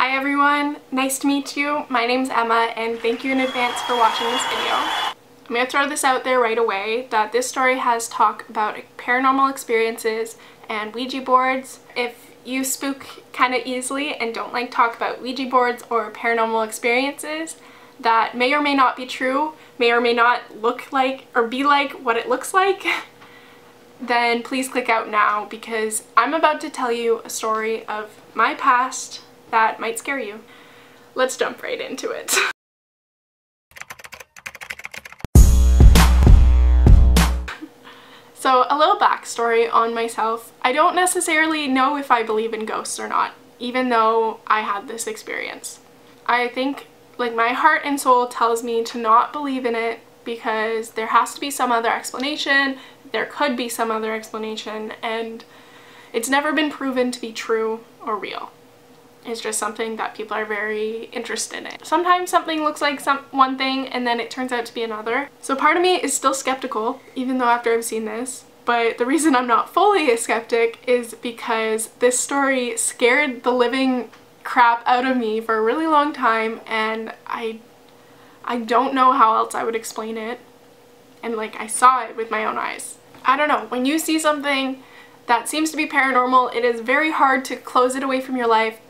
Hi everyone, nice to meet you. My name's Emma and thank you in advance for watching this video. I'm going to throw this out there right away that this story has talk about paranormal experiences and Ouija boards. If you spook kind of easily and don't like talk about Ouija boards or paranormal experiences that may or may not be true, may or may not look like or be like what it looks like, then please click out now because I'm about to tell you a story of my past that might scare you. Let's jump right into it. So a little backstory on myself. I don't necessarily know if I believe in ghosts or not, even though I had this experience. I think like my heart and soul tells me to not believe in it because there has to be some other explanation, there could be some other explanation, and it's never been proven to be true or real. It's just something that people are very interested in. Sometimes something looks like some one thing and then it turns out to be another. So part of me is still skeptical, even though after I've seen this. But the reason I'm not fully a skeptic is because this story scared the living crap out of me for a really long time and I I don't know how else I would explain it. And like I saw it with my own eyes. I don't know, when you see something that seems to be paranormal, it is very hard to close it away from your life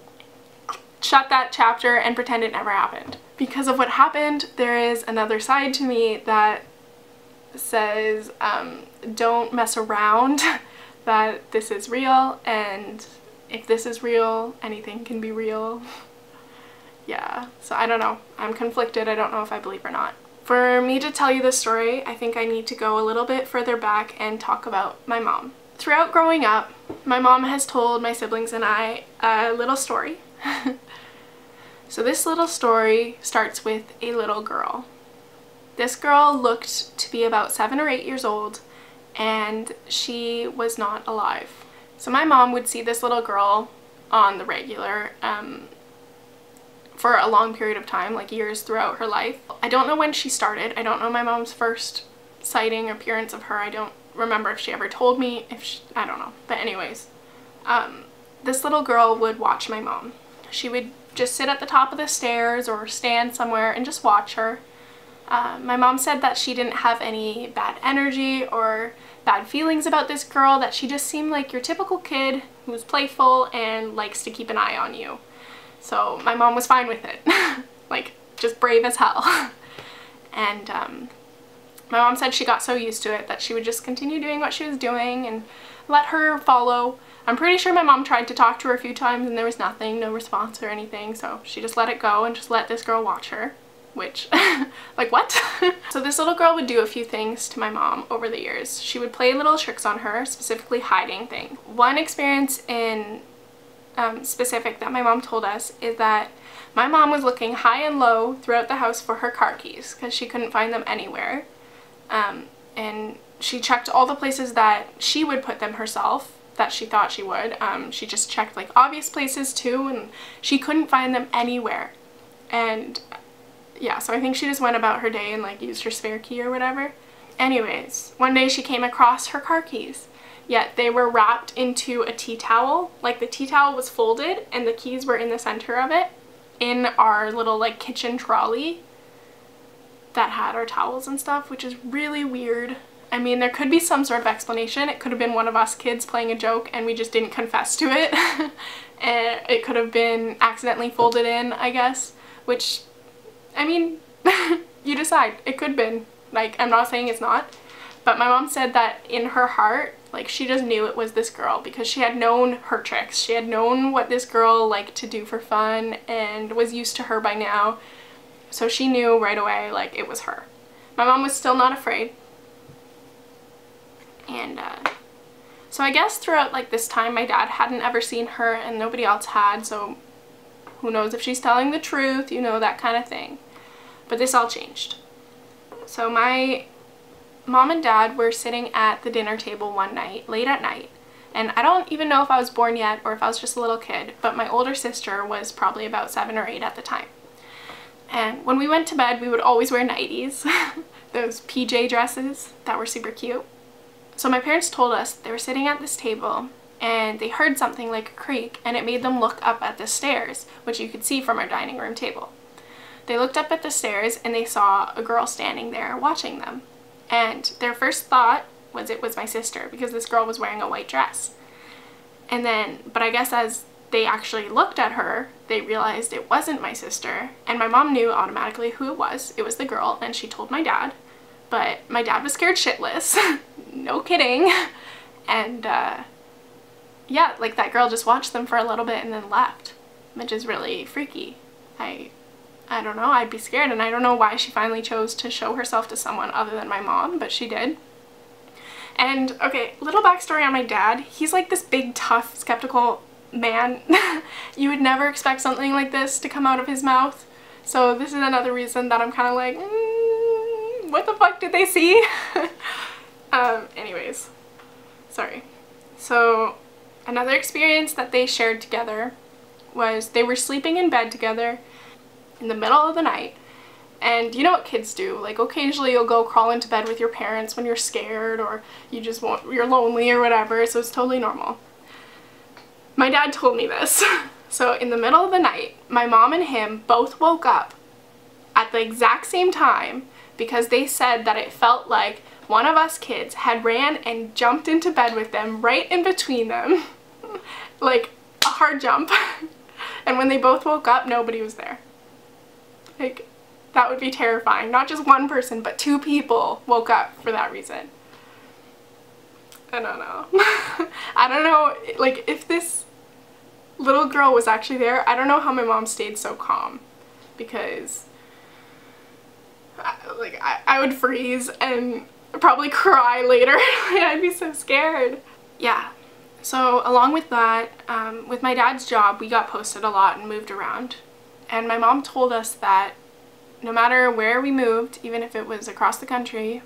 shut that chapter and pretend it never happened. Because of what happened, there is another side to me that says um, don't mess around, that this is real, and if this is real, anything can be real. yeah, so I don't know. I'm conflicted. I don't know if I believe or not. For me to tell you this story, I think I need to go a little bit further back and talk about my mom. Throughout growing up, my mom has told my siblings and I a little story so this little story starts with a little girl. This girl looked to be about seven or eight years old and she was not alive. So my mom would see this little girl on the regular um, for a long period of time, like years throughout her life. I don't know when she started. I don't know my mom's first sighting appearance of her. I don't remember if she ever told me, if she, I don't know. But anyways, um, this little girl would watch my mom. She would just sit at the top of the stairs or stand somewhere and just watch her. Uh, my mom said that she didn't have any bad energy or bad feelings about this girl, that she just seemed like your typical kid who's playful and likes to keep an eye on you. So my mom was fine with it. like, just brave as hell. and um, my mom said she got so used to it that she would just continue doing what she was doing and let her follow I'm pretty sure my mom tried to talk to her a few times and there was nothing, no response or anything, so she just let it go and just let this girl watch her. Which, like what? so this little girl would do a few things to my mom over the years. She would play little tricks on her, specifically hiding things. One experience in um, specific that my mom told us is that my mom was looking high and low throughout the house for her car keys because she couldn't find them anywhere. Um, and she checked all the places that she would put them herself that she thought she would. Um, she just checked like obvious places too and she couldn't find them anywhere. And yeah, so I think she just went about her day and like used her spare key or whatever. Anyways, one day she came across her car keys. Yet they were wrapped into a tea towel. Like the tea towel was folded and the keys were in the center of it in our little like kitchen trolley that had our towels and stuff, which is really weird. I mean, there could be some sort of explanation. It could have been one of us kids playing a joke and we just didn't confess to it. and eh, it could have been accidentally folded in, I guess, which, I mean, you decide. It could have been. Like, I'm not saying it's not. But my mom said that in her heart, like, she just knew it was this girl because she had known her tricks. She had known what this girl liked to do for fun and was used to her by now. So she knew right away, like, it was her. My mom was still not afraid and uh, so I guess throughout like this time my dad hadn't ever seen her and nobody else had so who knows if she's telling the truth, you know, that kind of thing. But this all changed. So my mom and dad were sitting at the dinner table one night, late at night, and I don't even know if I was born yet or if I was just a little kid, but my older sister was probably about seven or eight at the time. And when we went to bed, we would always wear nighties, those PJ dresses that were super cute. So my parents told us they were sitting at this table and they heard something like a creak and it made them look up at the stairs, which you could see from our dining room table. They looked up at the stairs and they saw a girl standing there watching them. And their first thought was it was my sister because this girl was wearing a white dress. And then, but I guess as they actually looked at her, they realized it wasn't my sister. And my mom knew automatically who it was. It was the girl, and she told my dad. But my dad was scared shitless. no kidding. And uh, yeah, like that girl just watched them for a little bit and then left, which is really freaky. I, I don't know, I'd be scared and I don't know why she finally chose to show herself to someone other than my mom, but she did. And okay, little backstory on my dad. He's like this big, tough, skeptical man. you would never expect something like this to come out of his mouth. So this is another reason that I'm kind of like, mm, what the fuck did they see? um, anyways, sorry. So another experience that they shared together was they were sleeping in bed together in the middle of the night and you know what kids do, like occasionally you'll go crawl into bed with your parents when you're scared or you just want, you're lonely or whatever, so it's totally normal. My dad told me this. so in the middle of the night, my mom and him both woke up at the exact same time because they said that it felt like one of us kids had ran and jumped into bed with them right in between them. like a hard jump. and when they both woke up, nobody was there. Like, that would be terrifying. Not just one person, but two people woke up for that reason. I don't know. I don't know, like, if this little girl was actually there, I don't know how my mom stayed so calm. Because, like, I, I would freeze and probably cry later. I'd be so scared. Yeah. So along with that, um, with my dad's job, we got posted a lot and moved around. And my mom told us that no matter where we moved, even if it was across the country,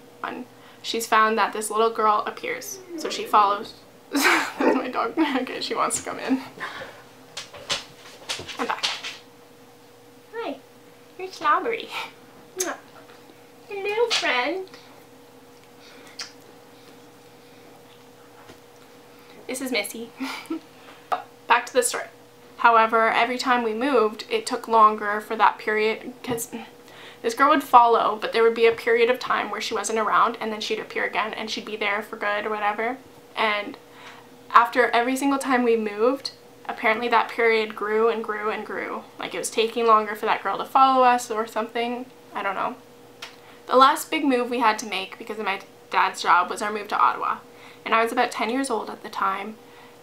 she's found that this little girl appears. So she follows. That's my dog. Okay, she wants to come in. I'm back. Hi, you're Slobbery. Hello, friend. This is Missy. Back to the story. However, every time we moved, it took longer for that period because this girl would follow, but there would be a period of time where she wasn't around and then she'd appear again and she'd be there for good or whatever. And after every single time we moved, apparently that period grew and grew and grew. Like it was taking longer for that girl to follow us or something. I don't know. The last big move we had to make because of my dad's job was our move to Ottawa. And I was about 10 years old at the time.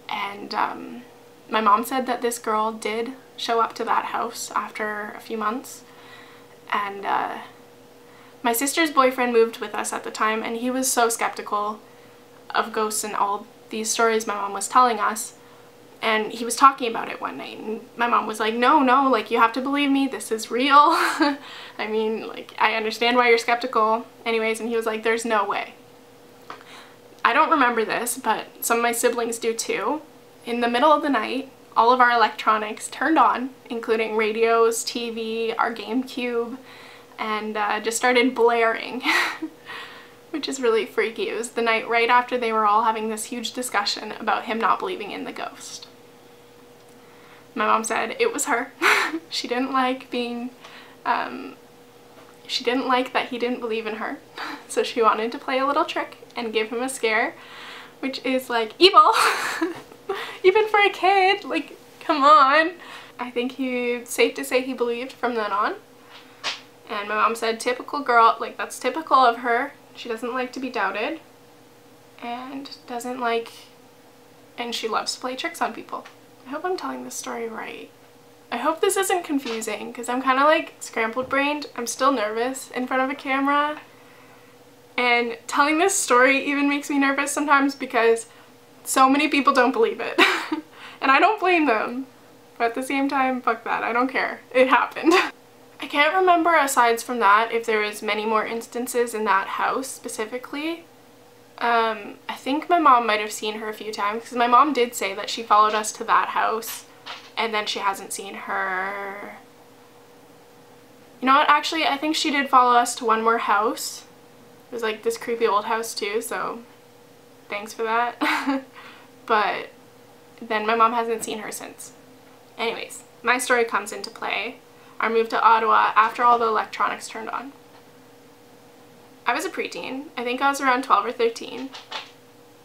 And um, my mom said that this girl did show up to that house after a few months and uh, my sister's boyfriend moved with us at the time and he was so skeptical of ghosts and all these stories my mom was telling us. And he was talking about it one night and my mom was like no no like you have to believe me. This is real. I mean like I understand why you're skeptical anyways and he was like there's no way. I don't remember this but some of my siblings do too. In the middle of the night all of our electronics turned on, including radios, TV, our GameCube, and uh, just started blaring, which is really freaky. It was the night right after they were all having this huge discussion about him not believing in the ghost. My mom said it was her. she didn't like being, um, she didn't like that he didn't believe in her, so she wanted to play a little trick and give him a scare, which is like evil. Even for a kid, like, come on. I think he, safe to say he believed from then on. And my mom said, typical girl, like that's typical of her. She doesn't like to be doubted. And doesn't like, and she loves to play tricks on people. I hope I'm telling this story right. I hope this isn't confusing because I'm kind of like scrambled brained. I'm still nervous in front of a camera. And telling this story even makes me nervous sometimes because so many people don't believe it. and I don't blame them. But at the same time, fuck that. I don't care. It happened. I can't remember aside from that if there was many more instances in that house specifically. Um, I think my mom might have seen her a few times because my mom did say that she followed us to that house and then she hasn't seen her. You know what, actually I think she did follow us to one more house. It was like this creepy old house too, so thanks for that. but then my mom hasn't seen her since. Anyways, my story comes into play. I moved to Ottawa after all the electronics turned on. I was a preteen. I think I was around 12 or 13.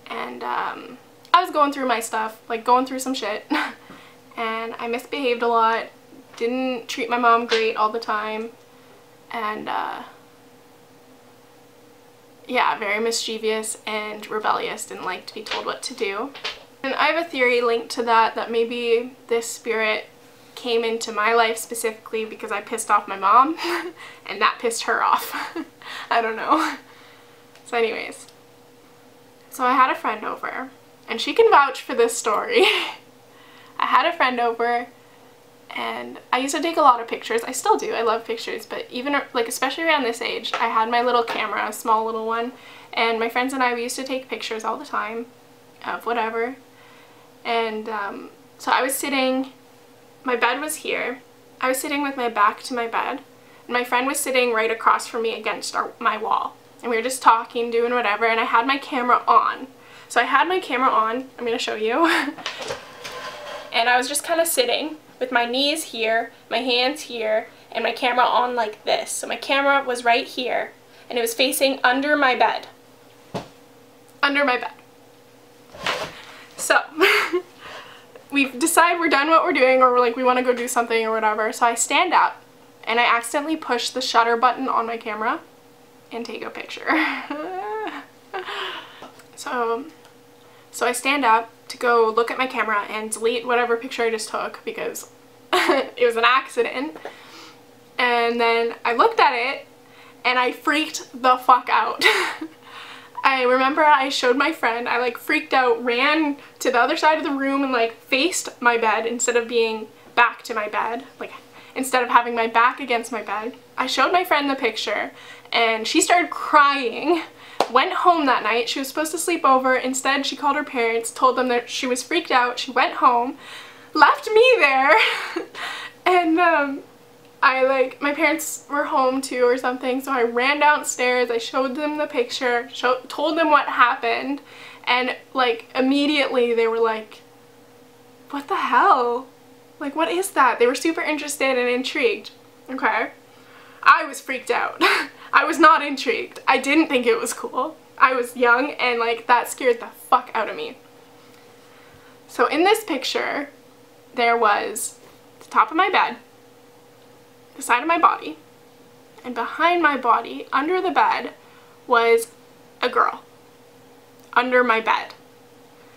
And um, I was going through my stuff, like going through some shit. and I misbehaved a lot. Didn't treat my mom great all the time. And uh, yeah, very mischievous and rebellious. Didn't like to be told what to do. And I have a theory linked to that, that maybe this spirit came into my life specifically because I pissed off my mom and that pissed her off. I don't know. So anyways, so I had a friend over and she can vouch for this story. I had a friend over and I used to take a lot of pictures. I still do. I love pictures, but even like especially around this age, I had my little camera, a small little one, and my friends and I we used to take pictures all the time of whatever. And um, so I was sitting, my bed was here. I was sitting with my back to my bed, and my friend was sitting right across from me against our, my wall. And we were just talking, doing whatever, and I had my camera on. So I had my camera on, I'm going to show you. and I was just kind of sitting with my knees here, my hands here, and my camera on like this. So my camera was right here, and it was facing under my bed. Under my bed. So, we decide we're done what we're doing or we're like we want to go do something or whatever. So I stand up and I accidentally push the shutter button on my camera and take a picture. so, so I stand up to go look at my camera and delete whatever picture I just took because it was an accident. And then I looked at it and I freaked the fuck out. I remember I showed my friend, I like freaked out, ran to the other side of the room and like faced my bed instead of being back to my bed, like instead of having my back against my bed. I showed my friend the picture and she started crying went home that night. She was supposed to sleep over. Instead, she called her parents, told them that she was freaked out. She went home, left me there, and um, I like, my parents were home too or something, so I ran downstairs, I showed them the picture, show, told them what happened, and like immediately they were like, what the hell? Like, what is that? They were super interested and intrigued. Okay. I was freaked out. I was not intrigued. I didn't think it was cool. I was young and like that scared the fuck out of me. So in this picture, there was the top of my bed, the side of my body, and behind my body, under the bed, was a girl. Under my bed.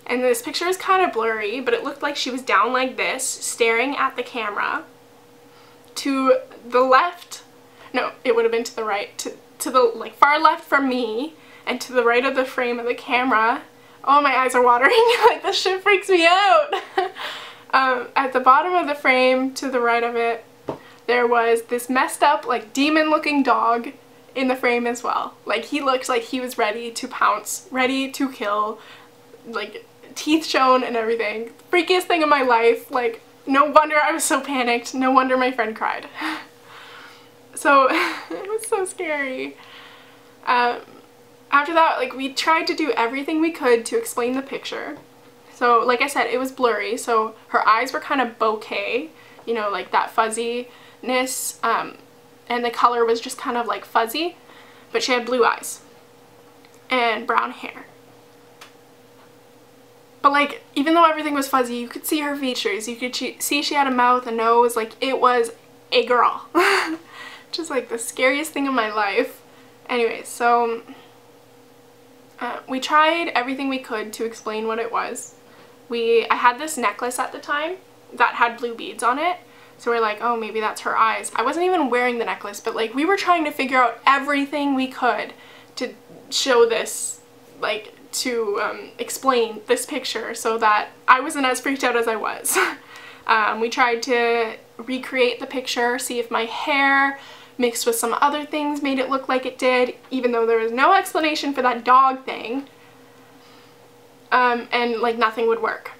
And this picture is kind of blurry, but it looked like she was down like this, staring at the camera. To the left no, it would have been to the right, to, to the like far left from me and to the right of the frame of the camera. Oh, my eyes are watering. like this shit freaks me out. um, at the bottom of the frame to the right of it, there was this messed up like demon looking dog in the frame as well. Like he looked like he was ready to pounce, ready to kill, like teeth shown and everything. Freakiest thing in my life. Like no wonder I was so panicked. No wonder my friend cried. So it was so scary. Um, after that, like we tried to do everything we could to explain the picture. So like I said, it was blurry. So her eyes were kind of bokeh, you know, like that fuzziness. Um, and the color was just kind of like fuzzy. But she had blue eyes and brown hair. But like, even though everything was fuzzy, you could see her features. You could see she had a mouth, a nose, like it was a girl. Just like the scariest thing in my life. Anyway, so uh, we tried everything we could to explain what it was. We, I had this necklace at the time that had blue beads on it. So we're like, oh, maybe that's her eyes. I wasn't even wearing the necklace, but like we were trying to figure out everything we could to show this, like to um, explain this picture so that I wasn't as freaked out as I was. um, we tried to recreate the picture, see if my hair mixed with some other things made it look like it did, even though there was no explanation for that dog thing. Um, and like nothing would work.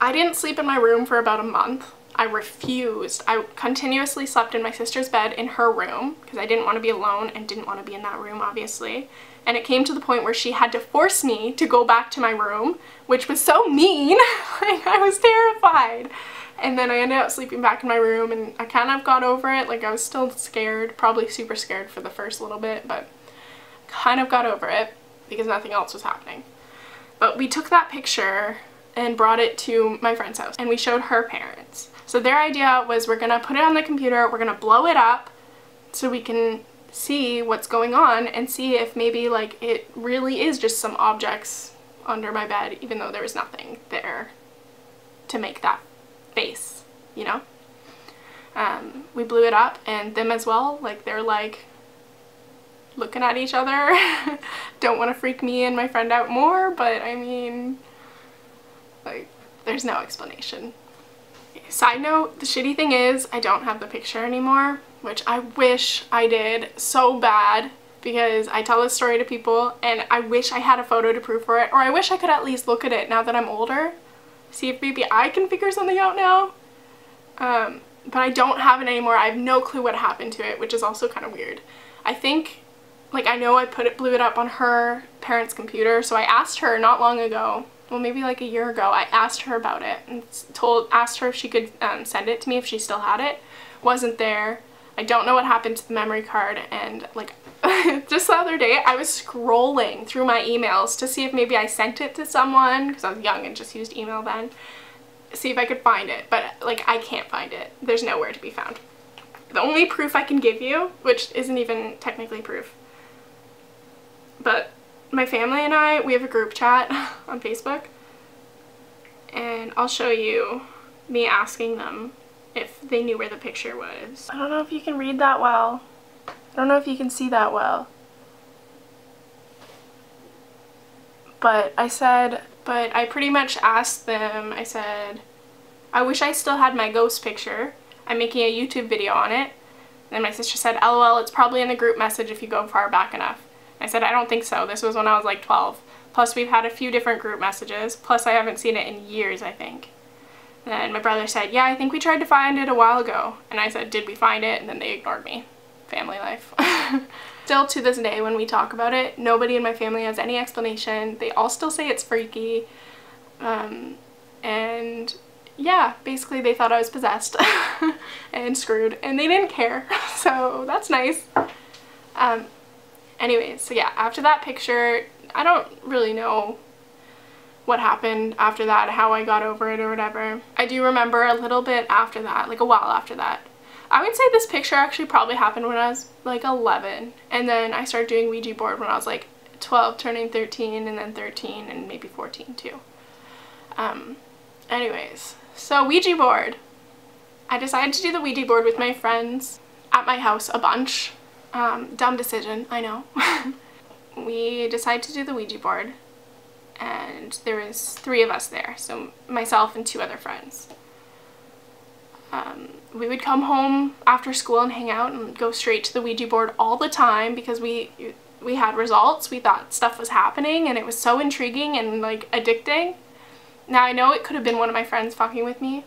I didn't sleep in my room for about a month I refused. I continuously slept in my sister's bed in her room because I didn't want to be alone and didn't want to be in that room obviously. And it came to the point where she had to force me to go back to my room, which was so mean. like I was terrified. And then I ended up sleeping back in my room and I kind of got over it. Like I was still scared, probably super scared for the first little bit, but kind of got over it because nothing else was happening. But we took that picture and brought it to my friend's house and we showed her parents. So their idea was we're gonna put it on the computer, we're gonna blow it up so we can see what's going on and see if maybe like it really is just some objects under my bed even though there was nothing there to make that face, you know? Um, we blew it up and them as well, like they're like looking at each other. Don't want to freak me and my friend out more, but I mean, like, there's no explanation. Side note, the shitty thing is I don't have the picture anymore, which I wish I did so bad because I tell this story to people and I wish I had a photo to prove for it or I wish I could at least look at it now that I'm older see if maybe I can figure something out now. Um, but I don't have it anymore. I have no clue what happened to it, which is also kind of weird. I think, like I know I put it, blew it up on her parents' computer, so I asked her not long ago, well maybe like a year ago, I asked her about it and told, asked her if she could um, send it to me if she still had it. Wasn't there. I don't know what happened to the memory card and like just the other day I was scrolling through my emails to see if maybe I sent it to someone because I was young and just used email then see if I could find it but like I can't find it there's nowhere to be found the only proof I can give you which isn't even technically proof but my family and I we have a group chat on Facebook and I'll show you me asking them if they knew where the picture was. I don't know if you can read that well. I don't know if you can see that well. But I said, but I pretty much asked them, I said, I wish I still had my ghost picture. I'm making a YouTube video on it. And my sister said, lol, it's probably in the group message if you go far back enough. I said, I don't think so. This was when I was like 12. Plus we've had a few different group messages. Plus I haven't seen it in years, I think. And my brother said, yeah, I think we tried to find it a while ago. And I said, did we find it? And then they ignored me family life. still to this day when we talk about it, nobody in my family has any explanation. They all still say it's freaky. Um, and yeah, basically they thought I was possessed and screwed and they didn't care. So that's nice. Um, anyways, so yeah, after that picture, I don't really know what happened after that, how I got over it or whatever. I do remember a little bit after that, like a while after that, I would say this picture actually probably happened when I was like 11 and then I started doing Ouija board when I was like 12 turning 13 and then 13 and maybe 14 too. Um, anyways, so Ouija board. I decided to do the Ouija board with my friends at my house a bunch. Um, dumb decision, I know. we decided to do the Ouija board and there was three of us there, so myself and two other friends. Um, we would come home after school and hang out and go straight to the Ouija board all the time because we we had results. We thought stuff was happening and it was so intriguing and like addicting. Now I know it could have been one of my friends fucking with me.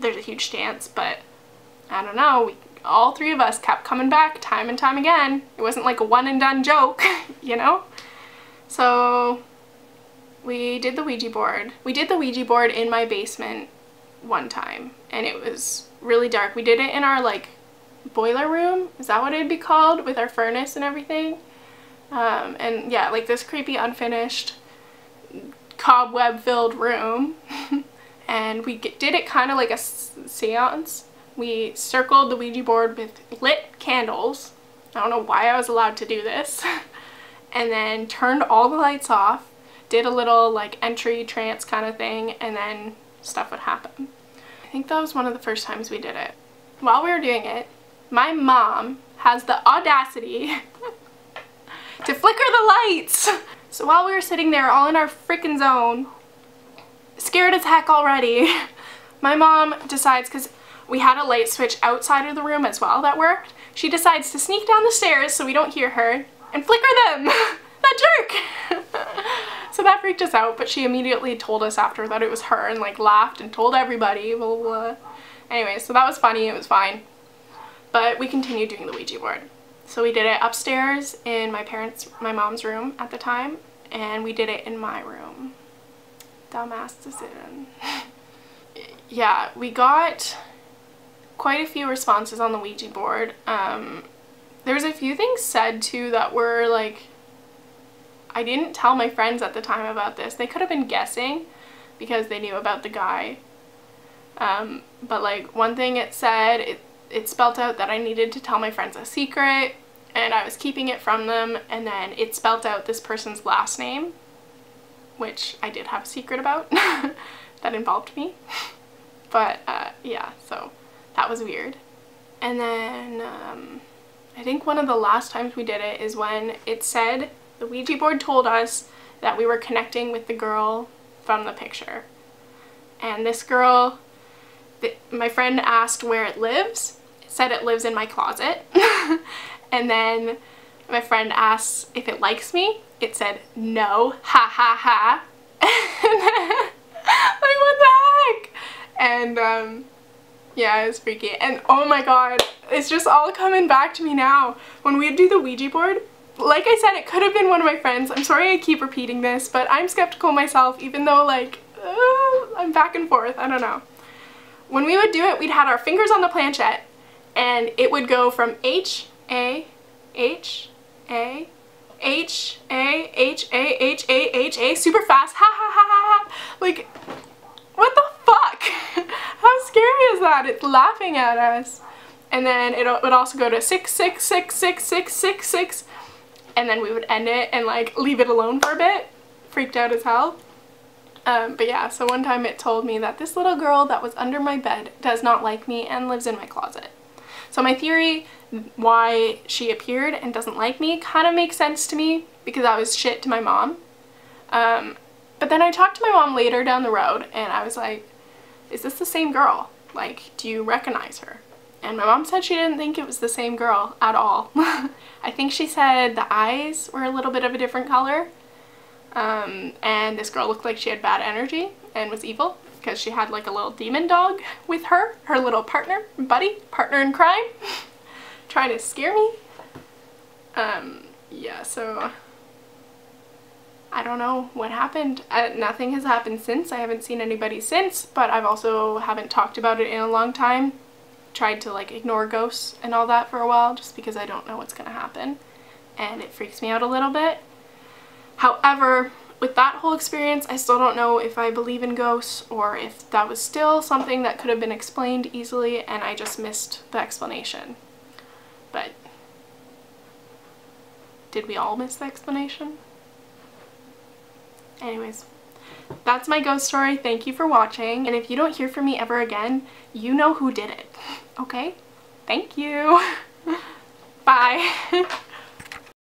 There's a huge chance, but I don't know. We, all three of us kept coming back time and time again. It wasn't like a one and done joke, you know? So we did the Ouija board. We did the Ouija board in my basement one time and it was really dark. We did it in our like boiler room. Is that what it'd be called? With our furnace and everything. Um, and yeah, like this creepy unfinished cobweb filled room. and we did it kind of like a seance. We circled the Ouija board with lit candles. I don't know why I was allowed to do this. and then turned all the lights off, did a little like entry trance kind of thing, and then stuff would happen. I think that was one of the first times we did it. While we were doing it, my mom has the audacity to flicker the lights. So while we were sitting there all in our freaking zone, scared as heck already, my mom decides, because we had a light switch outside of the room as well that worked, she decides to sneak down the stairs so we don't hear her and flicker them. that jerk! So that freaked us out, but she immediately told us after that it was her and like laughed and told everybody, blah, blah, blah. Anyway, so that was funny. It was fine. But we continued doing the Ouija board. So we did it upstairs in my parents, my mom's room at the time, and we did it in my room. Dumbass decision. yeah, we got quite a few responses on the Ouija board. Um, there was a few things said too that were like, I didn't tell my friends at the time about this. They could have been guessing because they knew about the guy. Um, but like one thing it said, it, it spelt out that I needed to tell my friends a secret and I was keeping it from them and then it spelt out this person's last name which I did have a secret about that involved me but uh, yeah so that was weird and then um, I think one of the last times we did it is when it said the Ouija board told us that we were connecting with the girl from the picture and this girl my friend asked where it lives. It said it lives in my closet. and then my friend asked if it likes me. It said no, ha ha ha. like what the heck? And um, yeah, it was freaky. And oh my god, it's just all coming back to me now. When we do the Ouija board, like I said, it could have been one of my friends. I'm sorry I keep repeating this, but I'm skeptical myself, even though like, uh, I'm back and forth. I don't know. When we would do it, we'd had our fingers on the planchette and it would go from H, A, H, A, H, A, H, A, H, A, H, A, super fast, ha ha ha ha ha, like, what the fuck? How scary is that? It's laughing at us. And then it would also go to 6, 6, 6, 6, 6, 6, 6, and then we would end it and like leave it alone for a bit. Freaked out as hell. Um, but yeah, so one time it told me that this little girl that was under my bed does not like me and lives in my closet. So my theory why she appeared and doesn't like me kind of makes sense to me because I was shit to my mom. Um, but then I talked to my mom later down the road and I was like, is this the same girl? Like, do you recognize her? And my mom said she didn't think it was the same girl at all. I think she said the eyes were a little bit of a different color um, and this girl looked like she had bad energy and was evil because she had like a little demon dog with her, her little partner, buddy, partner in crime, trying to scare me. Um, yeah, so I don't know what happened. Uh, nothing has happened since. I haven't seen anybody since, but I've also haven't talked about it in a long time. Tried to like ignore ghosts and all that for a while just because I don't know what's gonna happen. And it freaks me out a little bit. However, with that whole experience, I still don't know if I believe in ghosts or if that was still something that could have been explained easily and I just missed the explanation. But did we all miss the explanation? Anyways, that's my ghost story. Thank you for watching. And if you don't hear from me ever again, you know who did it. Okay? Thank you. Bye.